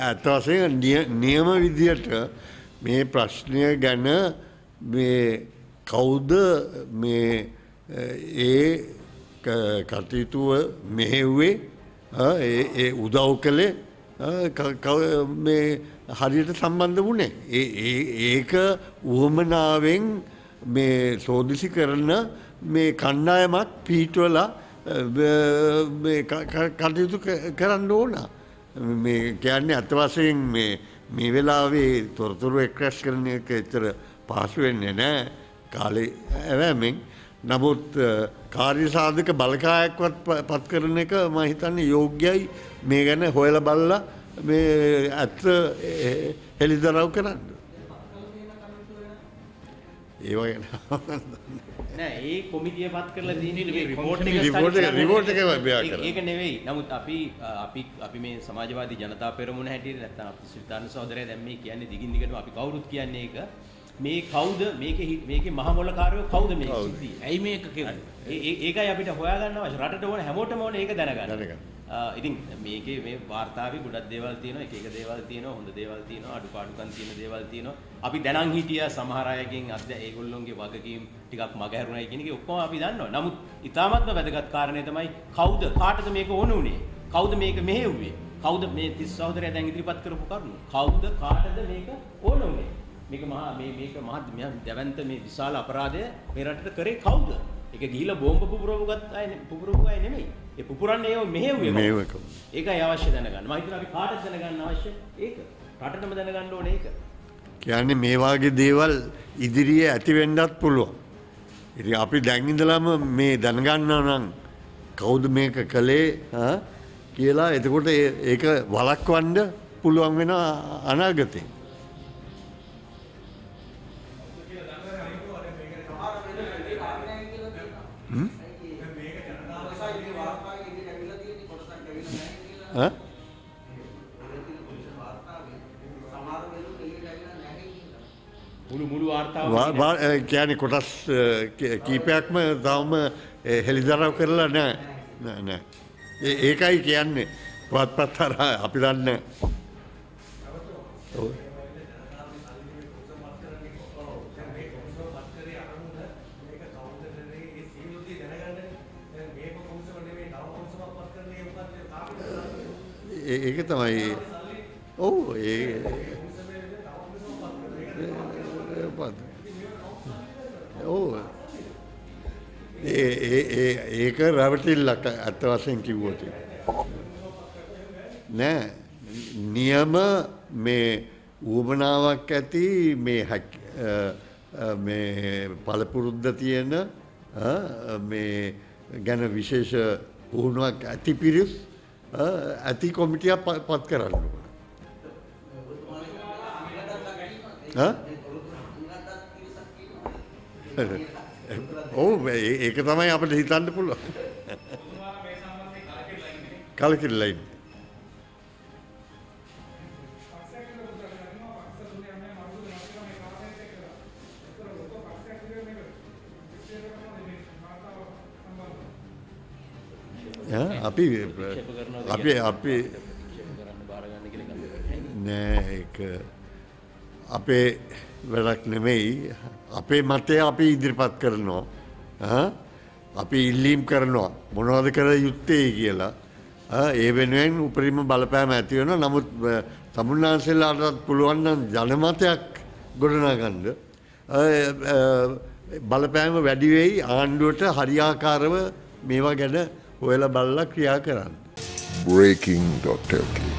ඇත්ත වශයෙන් නියම විදියට මේ ප්‍රශ්නය ගැන මේ කවුද මේ ඒ කටයුතුව මෙහෙව්වේ ඒ උදව් කළේ මේ හරියට සම්බන්ධ වුණේ. ඒක උවමනාවෙන් මේ සෝදිසි කරන මේ කණ්ඩායමක් පිහිටුවලා කටයුතු කරන්න ඕන. මේ කියන්නේ අත වශයෙන් මේ වෙලාවේ තොරතුරු එක්රැස් කරන එක එතර පහසු වෙන්නේ නෑ කාලේ ඇවෑමෙන් නමුත් කාර්ය සාධක බලකායක්වත් පත් කරන එක ම හිතන්නේ යෝග්‍යයි මේ ගැන හොයල බල්ලා මේ ඇත්ත හෙළිදරව් කරන්න. ඒව ගැන ඒ කොමිටිය පත් කරලා තියෙන්නේ රිපෝට් එක රිපෝට් එක බයා කරා. ඒක නෙවෙයි. නමුත් අපි අපි අපි මේ සමාජවාදී ජනතා පෙරමුණ හැටියට නැත්නම් අපි සිතාන සහෝදරය දැන් මේ කියන්නේ දිගින් දිගටම අපි කවුරුත් කියන්නේ ඒක මේ කවුද මේකේ මේකේ මහ මොලකාරයෝ කවුද මේක සිද්ධිය? ඇයි මේක කියන්නේ? ඒකයි අපිට හොයාගන්න අවශ්‍ය. රටට ඕන හැමෝටම ඕන ඒක දැනගන්න. ඉතින් මේකේ මේ වාර්තාවේ ගොඩක් දේවල් තියෙනවා. එක එක දේවල් තියෙනවා. හොඳ දේවල් තියෙනවා. අඩුපාඩුකම් තියෙන දේවල් තියෙනවා. අපි දැනන් හිටියා සමහර අයගෙන් අද ඒගොල්ලොන්ගේ වගකීම් ටිකක් මගහැරුණයි කියන එක ඔක්කොම අපි දන්නවා. නමුත් ඉතාමත්ම වැදගත් කාරණේ තමයි කවුද කාටද මේක ඕන උනේ? කවුද මේක මෙහෙව්වේ? කවුද මේ තිස් සහෝදරයා දැන් ඉදිරිපත් කරපු කරුණු? කවුද කාටද මේක ඕන උනේ? මේක මහා මේ මේක මහා දැවැන්ත මේ විශාල අපරාධය මේ රටට කරේ කවුද? ඒක ගිහිලා බෝම්බ පුපුරවපු ගත් අය පුපුරවපු අය නෙමෙයි. ඒ පුපුරන්නේ ඒව මෙහෙව්වේ. මෙහෙවක. ඒකයි අවශ්‍ය දැනගන්න. මම හිතනවා අපි කාටද දැනගන්න අවශ්‍ය? ඒක. රටටම දැනගන්න ඕනේ ඒක. කියන්නේ මේ වාගේ දේවල් ඉදිරියේ ඇති වෙන්නත් පුළුවන්. ඉතින් අපි දැන් ඉඳලම මේ දැනගන්නවා නම් කවුද මේක කළේ කියලා එතකොට ඒක වළක්වන්න පුළුවන් වෙන අනාගතේ. කියන්නේ කොටස් කීපයක්ම තවම හෙළිදරව් කරලා නෑ. නෑ ඒකයි කියන්නේ. පත්පත් හර අපි දන්න ඒක තමයි. ඔව් ඒ ඔව්. ඒක රැවටිල්ලක් ඇත්ත වශයෙන් කිව්වොත්. නෑ. නියම මේ ඌමනාවක් ඇති මේ මේ පළපුරුද්ද තියෙන මේ ගැන විශේෂ පුහුණුවක් ඇති පිරිස් ඇති කොමිටියක් පත් කරන්න ඕන. ඔව් ඒක තමයි අපිට හිතන්න පුළුවන්. කලකිරලා අපි අපි අපි නෑ අපේ වැඩක් නෙමෙයි. අපේ මතය අපි ඉදිරිපත් කරනවා. අපි ඉල්ලීම් කරනවා. මොනවද කර යුත්තේ කියලා. ඒ වෙනුවෙන් උපරිම බලපෑම ඇති වෙන නමුත් තමුන්නාන්සෙල්ලාටත් පුළුවන්නම් ජනමතයක් ගොඩනගන්න. බලපෑම වැඩිවෙයි ආණ්ඩුවට හරියාකාරව මේවා ගැන හොයලා බලලා ක්‍රියා කරන්න. breaking.lk